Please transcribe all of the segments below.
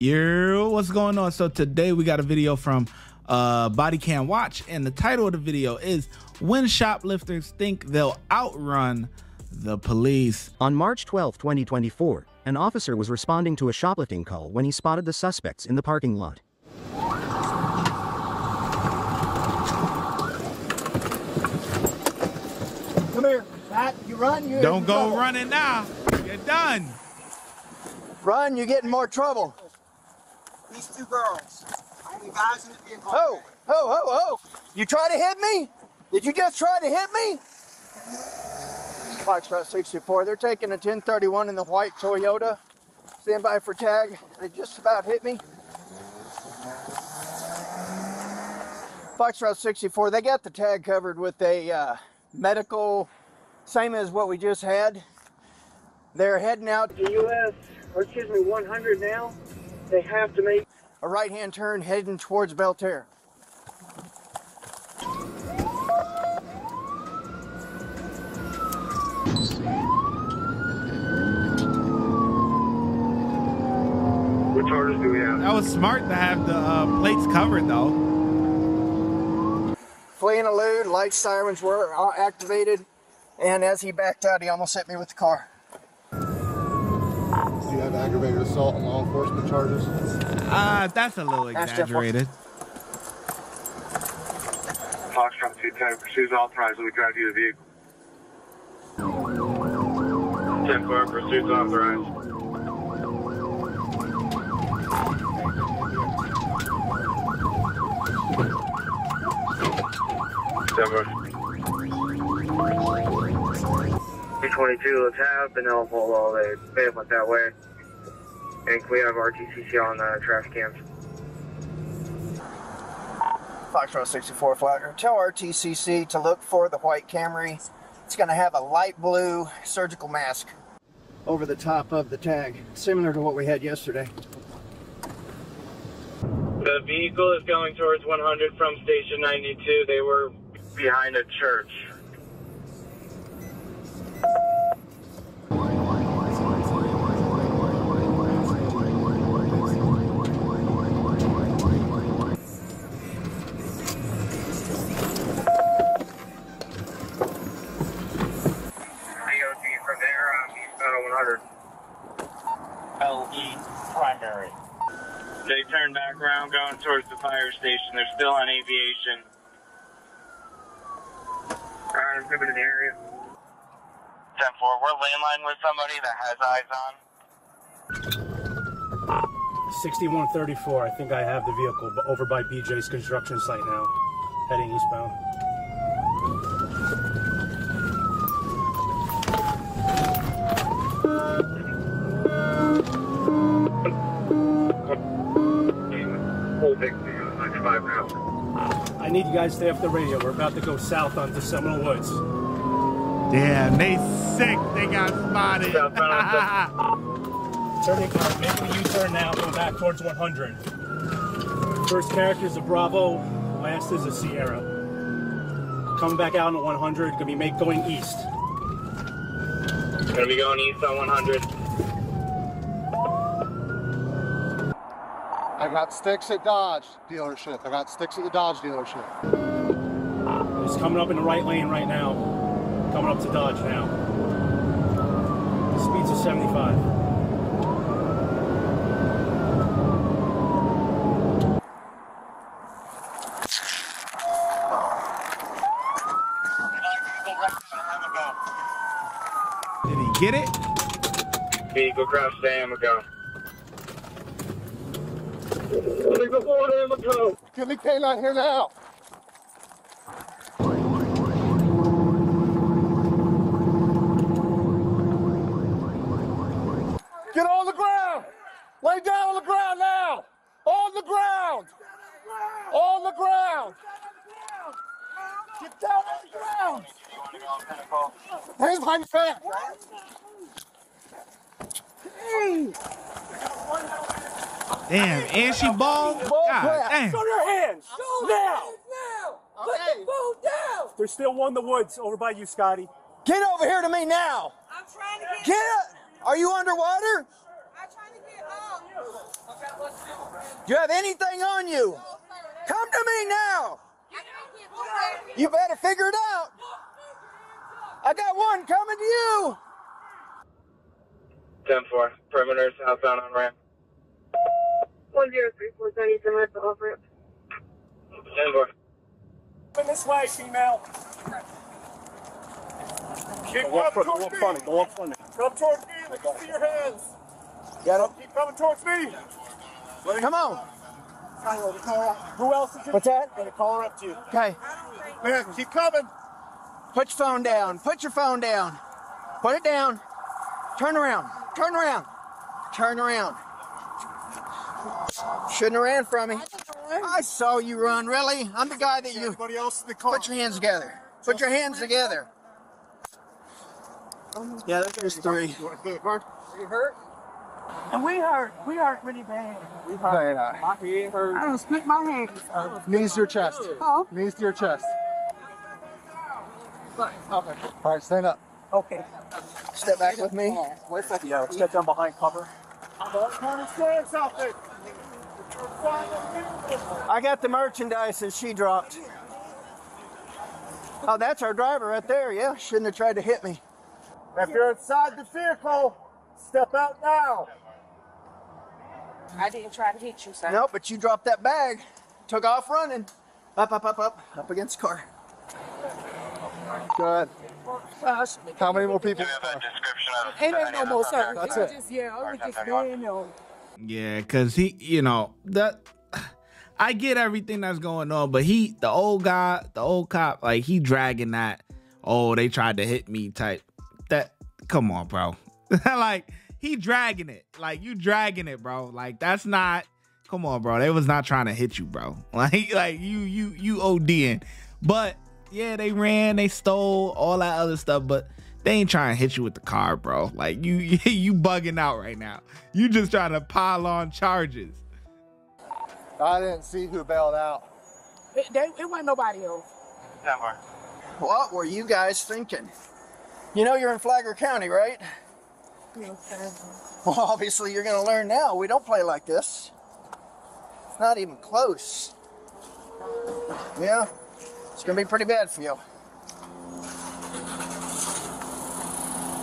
Yo, what's going on? So today we got a video from uh, Body Cam Watch, and the title of the video is "When Shoplifters Think They'll Outrun the Police." On March 12, 2024, an officer was responding to a shoplifting call when he spotted the suspects in the parking lot. Come here, Pat. You run. You Don't go running now. You're done. Run. You get in more trouble. These two girls. The guys in the vehicle. Ho, ho, ho, ho. You try to hit me? Did you just try to hit me? Foxtrot 64. They're taking a 1031 in the white Toyota. Stand by for tag. They just about hit me. Foxtrot 64. They got the tag covered with a uh, medical, same as what we just had. They're heading out the US, or excuse me, 100 now. They have to make a right-hand turn heading towards Belle Terre. What charges do we have? That was smart to have the uh, plates covered though. Fleeing elude, light sirens were uh, activated, and as he backed out, he almost hit me with the car. Do you have aggravated assault and law enforcement charges? Uh, that's a little That's exaggerated. Foxtrot 210, pursues authorized. We drive you the vehicle. 10 4, pursuits authorized. Denver. 222, let's have Vanilla Polo. They, they went that way. And we have RTCC on the traffic cams. Foxtrot 64 Flagler. Tell RTCC to look for the white Camry. It's going to have a light blue surgical mask over the top of the tag, similar to what we had yesterday. The vehicle is going towards 100 from station 92. They were behind a church. DOT from there, um, eastbound 100. LE primary. They turned back around going towards the fire station. They're still on aviation. Alright, I'm moving in the area. 10 4, we're landline with somebody that has eyes on. 6134. I think I have the vehicle over by BJ's construction site now, heading eastbound. 95 now. I need you guys to stay off the radio. We're about to go south onto Seminole Woods. Damn, they sick. They got spotted. Turning car, making a U-turn now, going back towards 100. First character is a Bravo, last is a Sierra. Coming back out on 100, gonna be make going east. Gonna be going east on 100. I got sticks at Dodge dealership. I got sticks at the Dodge dealership. He's coming up in the right lane right now. Coming up to Dodge now. The speeds of 75. Did he get it? Vehicle crash to Amico. Vehicle forward Amico. Give me canine here now. Get on the ground. Lay down on the ground now. On the ground. On the ground. Get down on the ground. Hands behind your back. Damn, and she bald. Bald God damn. Show your hands! Show now! Okay. There's still one in the woods over by you, Scotty. Get over here to me now. I'm trying to get. Get it. Are you underwater? I'm trying to get out. Do you have anything on you? Come to me now. You better figure it out. I got one coming to you. 10 4. Perimeter southbound on ramp. 1034 77 at the off ramp. 10 4. Come this way, female. Keep Go up coming front, go towards up me. front, go up front. Come towards me. Let me see your hands. Got it. Keep coming towards me. Come on. Who else is What's that? Gonna call her up to you. Okay. Man, keep coming. Put your phone down. Put your phone down. Put it down. Turn around. Turn around. Turn around. Shouldn't have ran from me. I saw you run, really? I'm the guy that you. Everybody else in the car. Put your hands together. Put your hands together. Yeah, there's three. Are You hurt? And we hurt. We hurt really bad. We hurt. My head hurt. I don't split my hands. Knees to your chest. Oh, Knees to your chest. okay. All right, stand up. Okay. Step back with me. Wait a second. Yeah, step down behind cover. Understand something. I got the merchandise that she dropped. Oh, that's our driver right there. Yeah, shouldn't have tried to hit me. If you're inside the vehicle, step out now. I didn't try to hit you, sir. Nope, but you dropped that bag. Took off running. Up, up, up, up, up against the car. Good. Gosh, How many more people? ain't ain't no more, sir. That's it. Just, yeah, I was just laying on. Yeah, cause he, you know, that I get everything that's going on, but he, the old guy, the old cop, like he dragging that. Oh, they tried to hit me type. That, come on, bro. like he dragging it. Like you dragging it, bro. Like that's not. Come on, bro. They was not trying to hit you, bro. Like, like you, you, you ODing. But yeah, they ran, they stole all that other stuff, but they ain't trying to hit you with the car, bro. Like you, you bugging out right now. You just trying to pile on charges. I didn't see who bailed out. It, they, it wasn't nobody else. 10 4. What were you guys thinking? You know you're in Flagler County, right? Well, obviously you're gonna learn now. We don't play like this. It's not even close. Yeah, it's gonna be pretty bad for you. All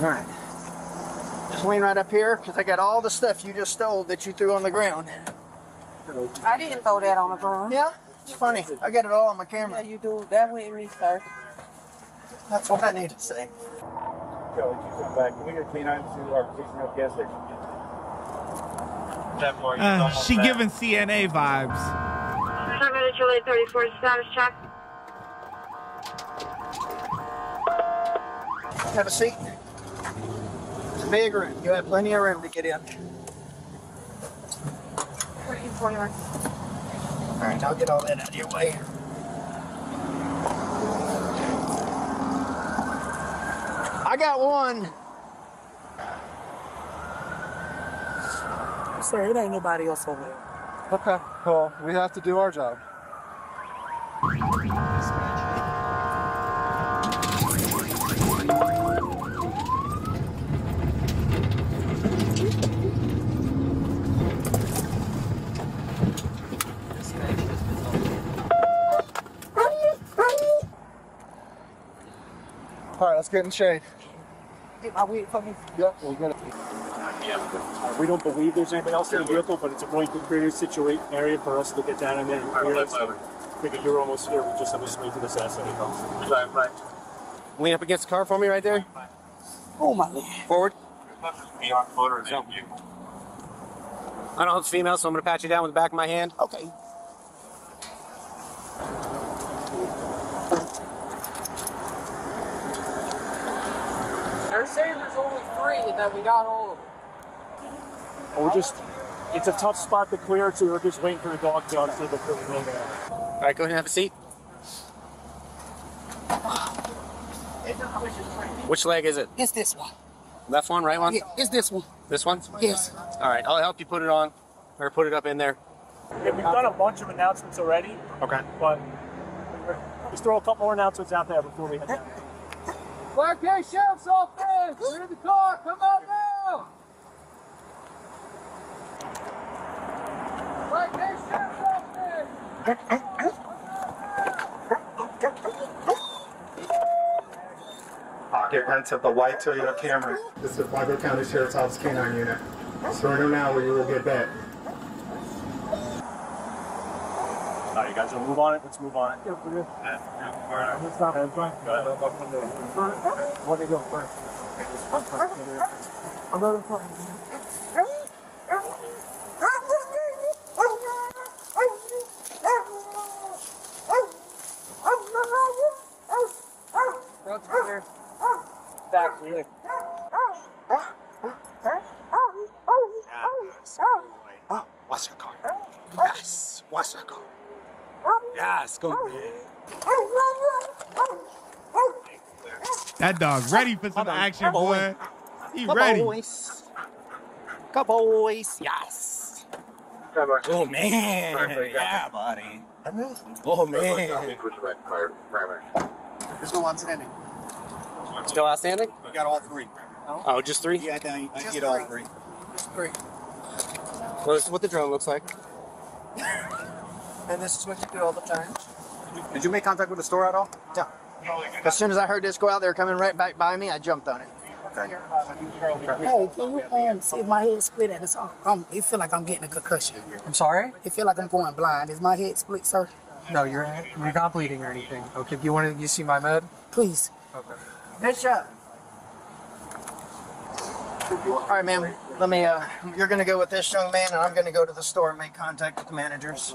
right. Just lean right up here, because I got all the stuff you just stole that you threw on the ground. I didn't throw that on the ground. Yeah, it's funny. I got it all on my camera. Yeah, you do. That with me, sir. That's what I need to say. Joe, you come back. Can we get canine to our station at gas station? Uh, she giving CNA vibes. 7 34 status check. Have a seat. It's a big room. You have plenty of room to get in. All right, I'll get all that out of your way. I got one. Sir, it ain't nobody else over there. Okay. Well, we have to do our job. All right, let's get in shade. Get my wig for me. Yep, we'll get it. Uh, we don't believe there's anything else in the vehicle, but it's a going to create a situation area for us to get down and then clear it. So figure you're almost here. We just have to swing to the side so you know. Lean up against the car for me right there. Oh my God. Forward. Beyond photo I don't know if it's female, so I'm going to pat you down with the back of my hand. Okay. They're saying there's only three and that we got all of them. We're just, it's a tough spot to clear, so we're just waiting for the dog to see before we go there. All right, go ahead and have a seat. Which leg is it? It's this one. Left one, right one? Yeah, it's this one. This one? Yes. All right, I'll help you put it on or put it up in there. Yeah, we've done a bunch of announcements already, Okay. but let's throw a couple more announcements out there before we head down. Black K Sheriff's Office! We're in the car! Come out now! Black K Occupants of the white Toyota Camry. This is the Flagler County Sheriff's Office K-9 unit. Surrender now or you will get back. All right, you guys want to move on it? Let's move on it. Yeah, we're good. Yeah. Yeah. All right. Let's stop. Go ahead. What they go first? I'm going first. Back here. Oh, watch your. Yes, watch. Yes, go ahead. That dog ready for some Come on, action, come boy. He Come ready. boys. Go boys. Yes. Oh man. Yeah, buddy. Oh man. There's no outstanding. Still outstanding? We got all three. Oh, just three? Yeah, I I get all three. Just three. Well, this is what the drone looks like. And this is what you do all the time. Did you make contact with the store at all? Yeah. As soon as I heard this go out, they were coming right back by me. I jumped on it. Okay. Hey, can you um, see if my head split at this? Um, it feel like I'm getting a concussion. I'm sorry? It feel like I'm going blind. Is my head split, sir? No, you're you're not bleeding or anything. Okay, if you want to, you see my med? Please. Okay. Bishop. All right, ma'am. Let me. Uh, you're gonna go with this young man, and I'm gonna go to the store and make contact with the managers.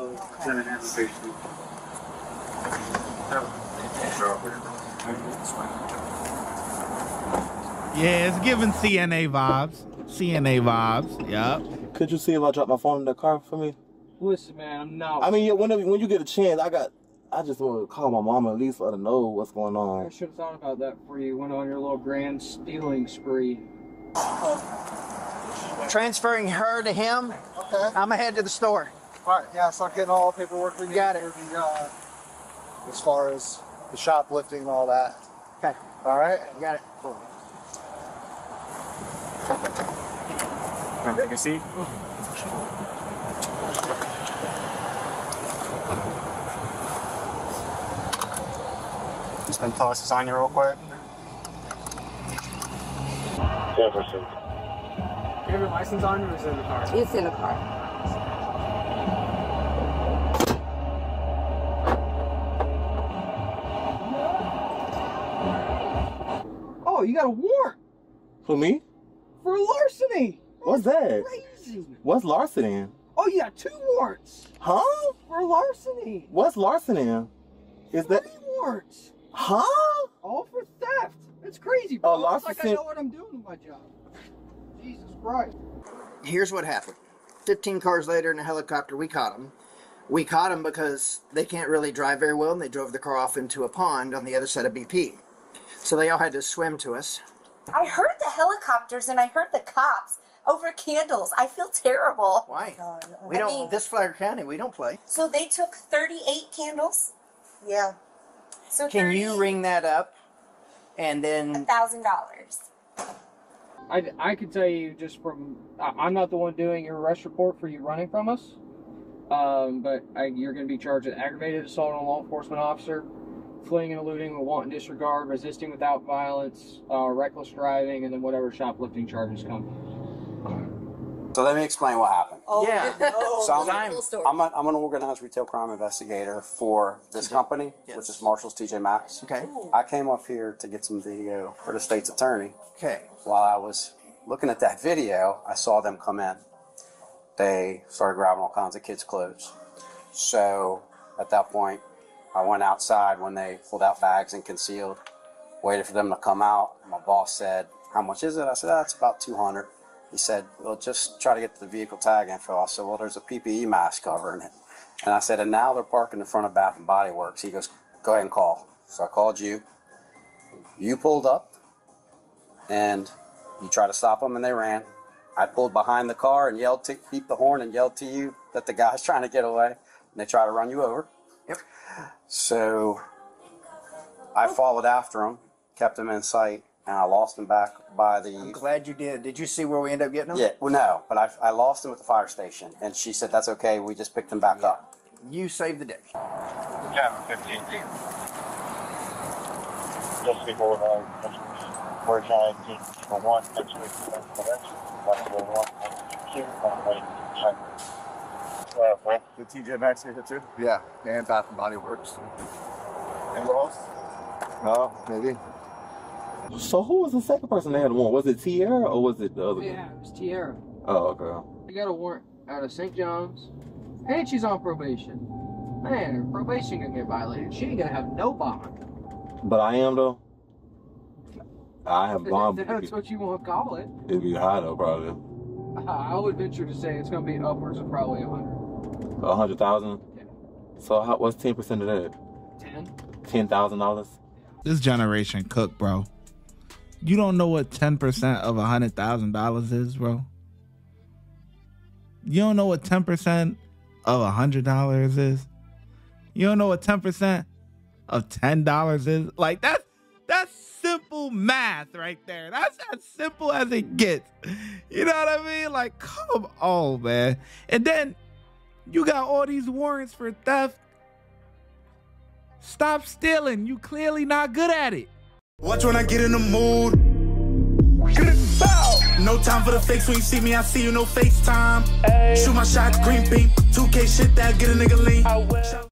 Yeah, it's giving CNA vibes. CNA vibes. Yep. Could you see if I drop my phone in the car for me? Listen, man, I'm not. I mean, yeah, whenever when you get a chance, I got. I just want to call my mama at least let her know what's going on. I should have thought about that before you went on your little grand stealing spree. Transferring her to him. Okay. I'm gonna head to the store. All right, yeah, start getting all the paperwork we need Got it. for the, uh, as far as the shoplifting and all that. Okay. All right. You Got it. Want to take a seat? Just been toss this on you real quick. Jefferson. Do you have your license on you or is it in the car? It's in the car. For me? for larceny. What's that? Crazy. What's larceny? Oh, you got two warrants Huh? for larceny. What's larceny? Is that? Three warrants. Huh? All for theft. It's crazy, bro. Oh, It's like I know what I'm doing with my job. Jesus Christ. Here's what happened. 15 cars later in a helicopter, we caught them. We caught them because they can't really drive very well, and they drove the car off into a pond on the other side of BP. So they all had to swim to us. I heard the helicopters and I heard the cops over candles. I feel terrible. Why? We I don't. mean- this Flagler County, we don't play. So they took 38 candles? Yeah. So Can you ring that up, and then $1,000. I, I can tell you just from I, I'm not the one doing your arrest report for you running from us, um, but I, you're going to be charged with aggravated assault on a law enforcement officer, fleeing and eluding with wanton disregard, resisting without violence, uh, reckless driving, and then whatever shoplifting charges come. So let me explain what happened. Oh, yeah. So I'm, Full story. I'm, a, I'm an organized retail crime investigator for this company, which is Marshalls TJ Maxx. Okay. I came up here to get some video for the state's attorney. Okay. While I was looking at that video, I saw them come in. They started grabbing all kinds of kids' clothes. So at that point, I went outside when they pulled out bags and concealed, waited for them to come out. My boss said, How much is it? I said, ah, That's about 200 He said, Well, just try to get the vehicle tag info. I said, Well, there's a PPE mask covering it. And I said, And now they're parking in front of Bath and Body Works. He goes, Go ahead and call. So I called you. You pulled up and you tried to stop them and they ran. I pulled behind the car and yelled, to, beeped the horn and yelled to you that the guy's trying to get away and they try to run you over. Yep. So I followed after him, kept him in sight, and I lost him back by the. I'm glad you did. Did you see where we ended up getting him? Yeah, well, no, but I, I lost him at the fire station, and she said that's okay. We just picked him back up. You saved the day. Yeah, 15. Just before we're trying to for one next week prevention. That's the one two on the way uh, well, The TJ Maxx here too? yeah, and Bath and Body Works. Anywhere else? No, maybe. So who was the second person they had a warrant? Was it Tierra or was it the other Yeah, it was Tierra. Oh, okay. They got a warrant out of St. Johns, and she's on probation. Man, her probation gonna get violated. She ain't gonna have no bond. But I am though. I have bond. That's what you want to call it. It'd be high though, probably. I would venture to say it's gonna be upwards of probably a hundred. A hundred thousand. So how, what's ten percent of that? Ten. Ten thousand dollars. This generation cook, bro. You don't know what 10% of a hundred thousand dollars is, bro. You don't know what 10% of a hundred dollars is. You don't know what 10% of ten dollars is. Like that's that's simple math right there. That's as simple as it gets. You know what I mean? Like, come on, man. And then you got all these warrants for theft. Stop stealing. You clearly not good at it. Watch when I get in the mood. No time for the fakes when you see me, I see you, no FaceTime. Shoot my shot, green beam. 2K shit that get a nigga lean.